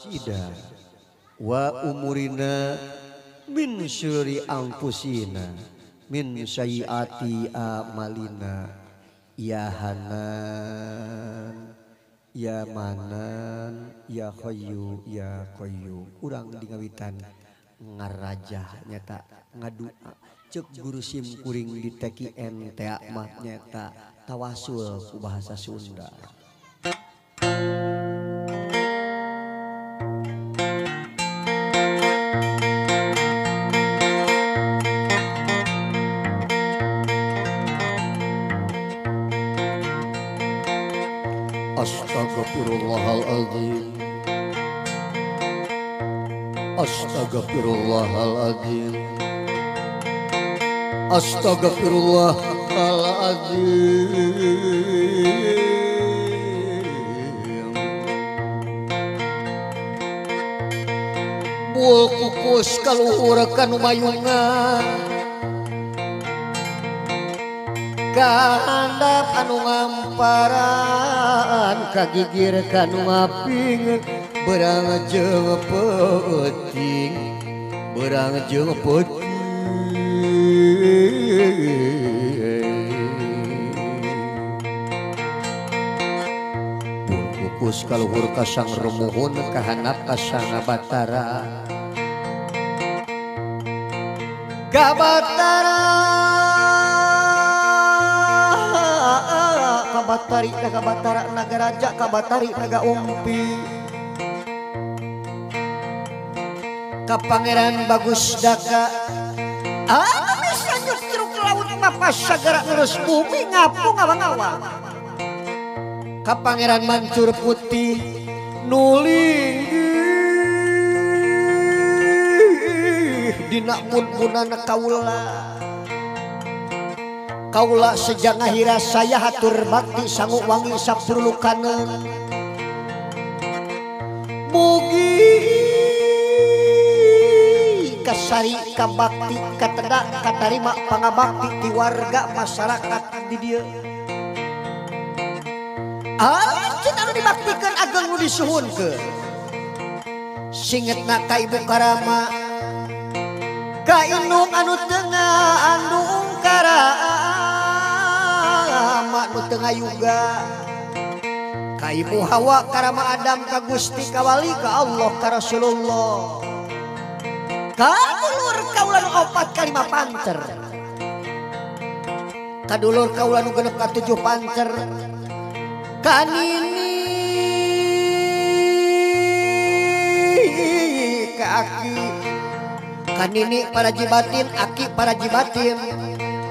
sida. Wa umurina min syuri ampusina min sayiati amalina. Ya hanan ya manan ya khayyu ya qayyum urang dingawitan ngaraja nyata ngadua. Cek guru sim kuring diteki ente mah nyata tawasul ku bahasa Sunda. Astagfirullahaladzim Astagfirullahaladzim Bul kukus kaluhurkan mayungan Kahandap anu ngamparan Kagigir kanu ngapingan berang jeputting berang jeput kukus kaluhur kasang remuhun kahanap kasang batara. Kabatara kabatari naga batara naga raja kabatari naga umpi. ka Pangeran Bagus Daka. Ah bisa justru ke laut Bapak Sagara terus bumi ngapung awang-awang ka Pangeran Mancur Putih nuling dina mun-munana kaula. Kaula sejak ngahira saya hatur bakti sangu wangi sapurulukanan mugi kasari kabakti kateda katarima pangabakti di warga masyarakat di dia. Ah, kita nu dibaktikan ageng nu disuhunkeun. Singet ka ibu karama. Ka inung anu tengah anu karama nu tengah yuga. Ka ibu hawa karama adam ka gusti kawali ka Allah ka Rasulullah. Kadulur kaulan opat kalima pancer. Kadulur kaulan nu genep ka tujuh pancer. Kanini ka aki. Kanini para jibatin, aki para jibatin.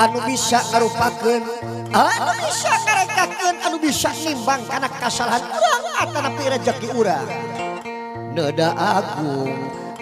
Anu bisa ngarupakeun Anu bisa ngarekakeun anu bisa nimbang kana kasalahan urang atawa rezeki urang. Neda agung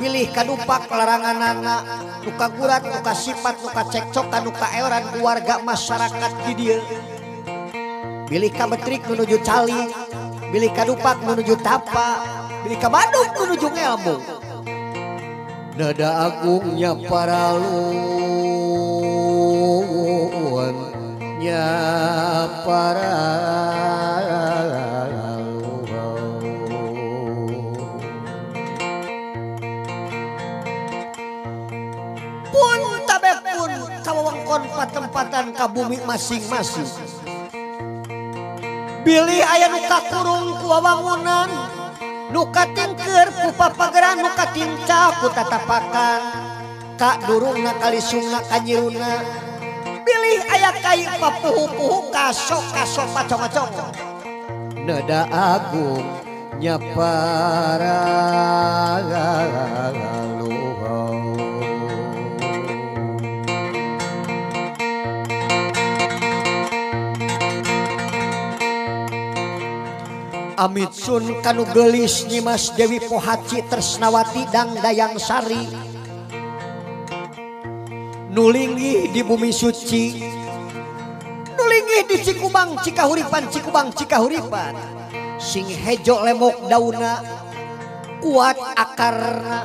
pilih kadupak larangan anak luka gurat luka sifat luka cekcok luka eran keluarga masyarakat di dia pilih kametrik menuju cali pilih kadupak menuju tapa pilih bandung menuju ngelmu. Nada agungnya para luan nya para mantan ka bumi masing-masing. Bilih aya nu kakurung ku wawangunan nu katingkeur ku papageran nu tinca ku tatapakan. Kak durungna kali sunga kanyiruna. Bilih aya kai papuhu-puhu kasok kasok macam-macam. Nada agung nyaparaga. Amitsun kanu gelis Nyimas Dewi Pohaci Tresnawati dan Dayang Sari. Nulingi di bumi suci. Nulingi di Cikubang Cikahuripan Cikubang Cikahuripan Sing hejo lemok dauna Kuat akarna.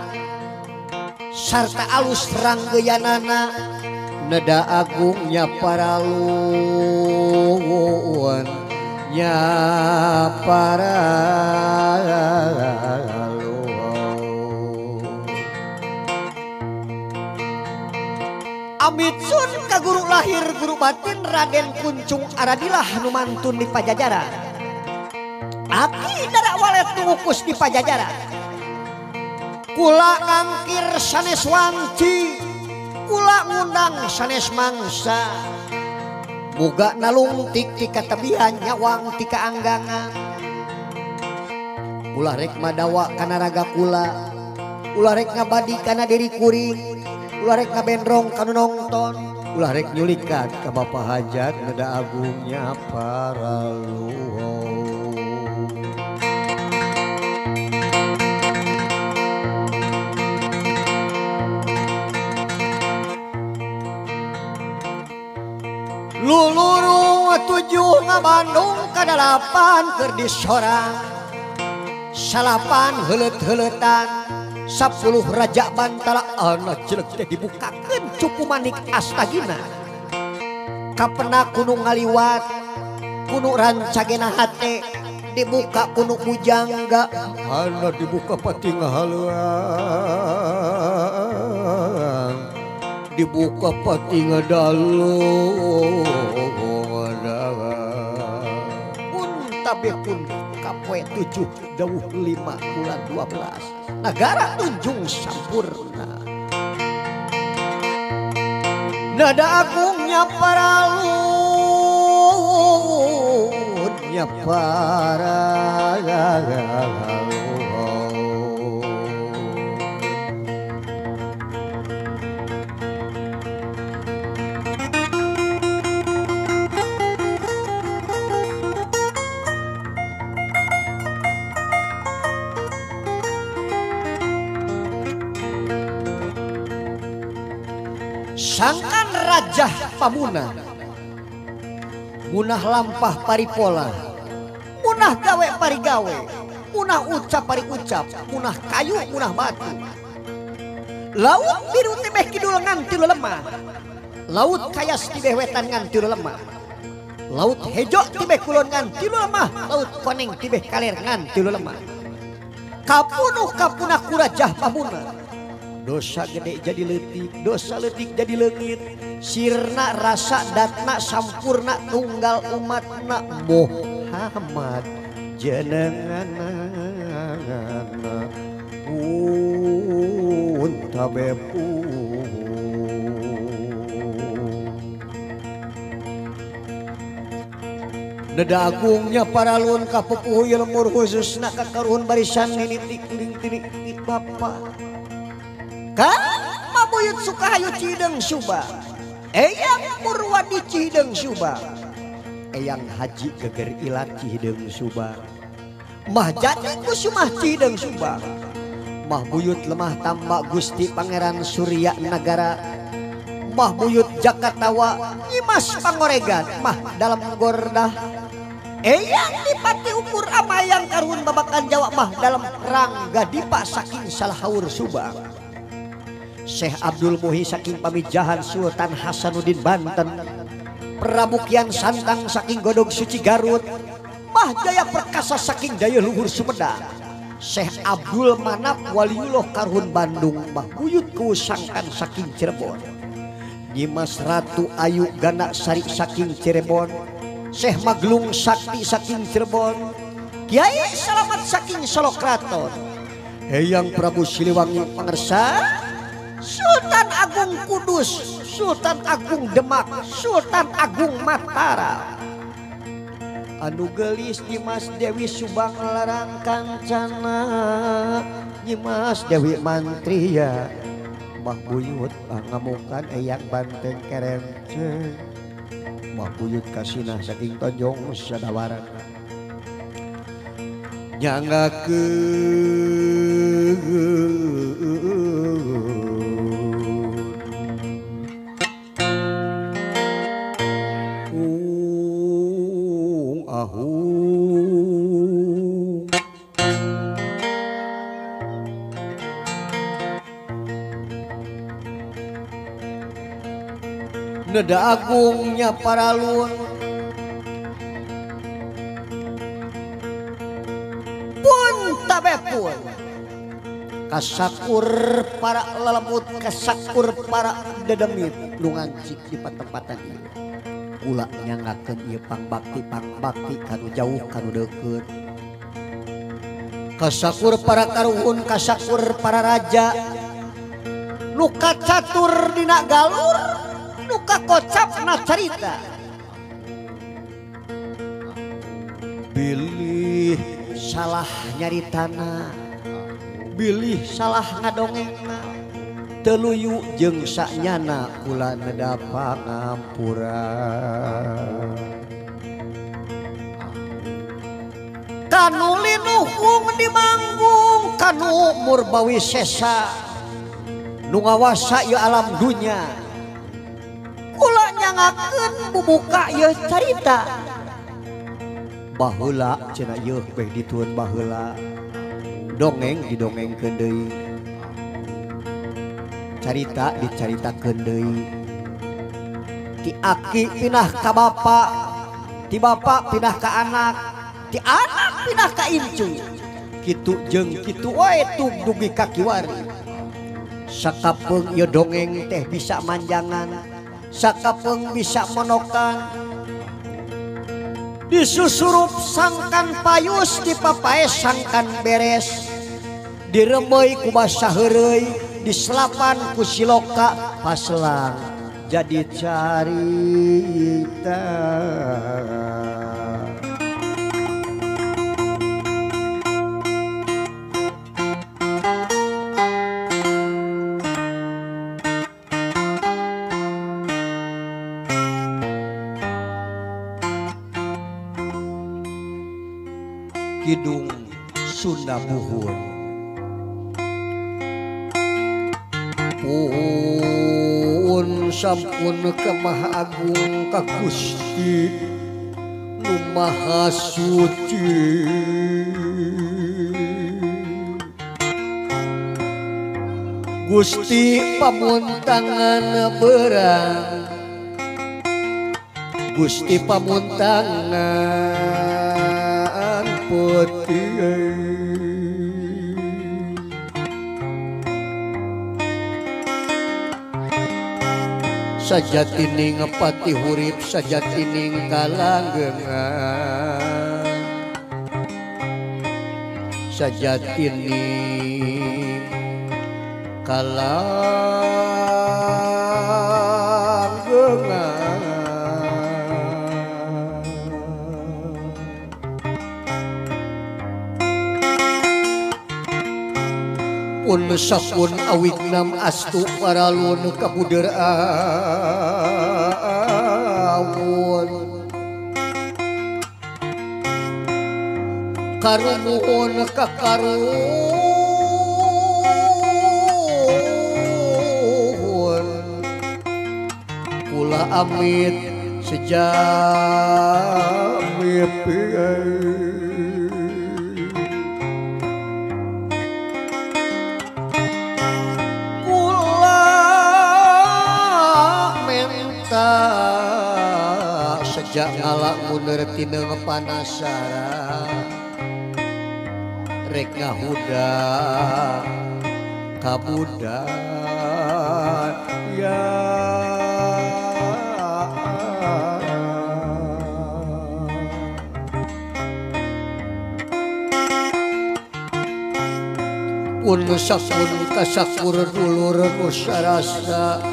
Sarta alus ranggeyanana Neda agungnya para luwan nya para Amitsun Sun ka guru lahir guru batin Raden Kuncung Aradilah numantun di pajajaran. Aki dara walet ngukus di pajajaran. Kula ngangkir sanes wanci, kula ngundang sanes mangsa. Muga nalungtik tika tebihan nyawang tika anggangan Ulah rek madawa kana raga kula. Ulah rek ngabadi kana diri kuring Ulah rek ngabendrong kana nonton. Ulah rek nyulikan ka Bapak Hajat Nada agungnya para luhur. Tina Bandung kedalapan kerdi sorang salapan helet-heletan sepuluh Raja Bantala anak jelek teh dibukakan cupu manik astagina. Kapena kuno ngaliwat kuno rancagena hate dibuka kuno bujangga anak dibuka pati ngahaluan dibuka pati ngadalu pun Kapoe 7 Dawuh 5 bulan 12 Negara Tunjung Sampurna. Nada agungnya para luhurnya para Rajah pamuna. Munah lampah paripola. Munah gawe parigawe. Munah ucap pari ucap Munah kayu munah batu. Laut biru tebeh kidul nganti lemah Laut kayas tibeh wetan nganti lemah Laut hejo tibeh kulon nganti lemah Laut koneng tibeh kaler nganti lemah Kapunuh kapunah kurajah Pamunah dosa gede jadi letik dosa letik jadi legit. Sirna rasa datna sampurna tunggal umatna Muhammad. Jenengan pun tabepu Nedagungnya para lun kapupuh lemur khusus nak kakaruhun barisan ini tik tik tik bapak Mabuyut Sukahayu Cideng Suba Eyang Purwadi Cideng Suba Eyang Haji Geger Ilat Cideng Suba Mah Jati Kusumah Cideng Suba Mah Buyut Lemah Tambak Gusti Pangeran Surya Negara Mah Buyut Jakatawa Nyimas Pangoregan Mah dalam gordah. Eyang dipati ukur amayang karun babakan Jawa mah dalam rangga dipa saking salahur subang Syekh Abdul Muhi saking pamijahan Sultan Hasanuddin Banten. Pramukian Santang saking Godog Suci Garut. Mah Jaya Perkasa saking Daya Luhur Sumedang. Syekh Abdul Manap Waliullah Karhun Bandung Mah Buyut Kusangkan saking Cirebon. Nyimas Ratu Ayu Gana Sari saking Cirebon. Syekh Maglung Sakti saking Cirebon. Kiai Selamat saking Solo Kraton. Prabu Siliwangi Pangersa Sultan Agung Kudus Sultan Agung Demak Sultan Agung Matara Anu gelis Dimas Dewi Subang Larang Kancana Dimas Dewi Mantria. Mah buyut ngamukan eyang banteng kerenceng Mah buyut kasinah saking tonjong sadawaran. Nyangga ke neda agungnya para luar. Pun tapepun kasakur para lelembut kasakur para dedemit. Lungancik di tempatan ini. Ulah nyangakeun ieu pangbakti pangbakti kanu jauh kanu deukeut kasakur para karuhun kasakur para raja. Nu kacatur dina galur. kekocapna cerita. Bilih salah nyari tanah Bilih salah ngadongengna. Teluyu jeung saknyana kula nedapa ngampura. Kanu linuhung di manggung kanu murbawi sesa. Nu ngawasa ya alam dunya. ngaken bubuka ya carita. Bahula cina yeuh beh dituan bahula dongeng didongeng deui. Carita dicaritakeun deui. Ti aki pindah ka bapa ti bapa pindah ka anak ti anak pindah ka incu. Kitu jeng kitu wae tub dugi ka kiwari. Sakapeung ye dongeng teh bisa manjangan. sakapeng bisa monokan. Disusurup sangkan payus dipapai sangkan beres. Diremoi ku basa heureuy diselapan ku siloka paselang jadi carita. Kidung Sunda Buhun Puhun sampun kemah agung ka Gusti Nu Maha Suci. Gusti pamuntangan berang. Gusti pamuntangan ती sajatining ngepati hurip sajatining kalanggengan sajatining kalang pun sapun awit nam astu paralun kapudar awon karumuhon kakaruhon kula amit sejam piye sejak ngalak mundur tina ngepanasara. Rek ngahuda kabuda. Ya pun sapun kasakur dulur nu sarasa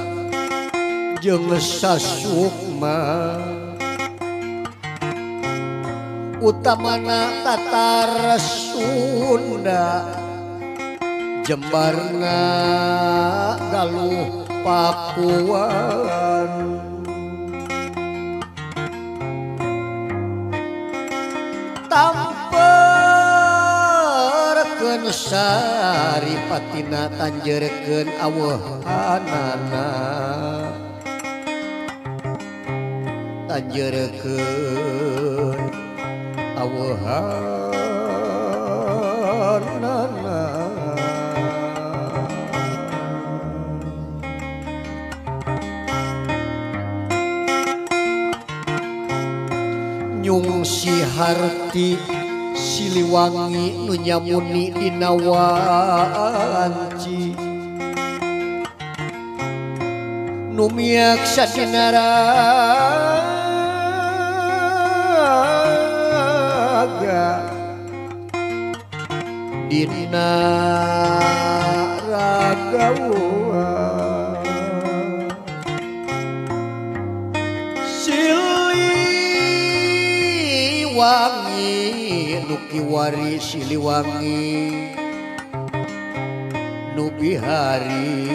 jeung sasukma utamana Tatar Sunda. Jembarna Galuh Pakuan. Tamperkeun sari patina tanjerkeun awehanana Tanjerkeun nyung harti siliwangi nu nyamuni dina nunyamuni nu miaksa sadinara. raga Dina raga Siliwangi Nukiwari Siliwangi. Nubihari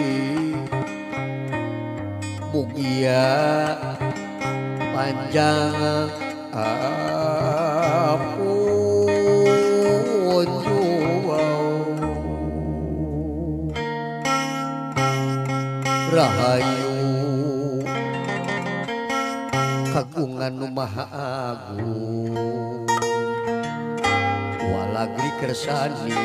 Mugia Panjang ah. Rahayu kagungan nu maha agung walagri kersani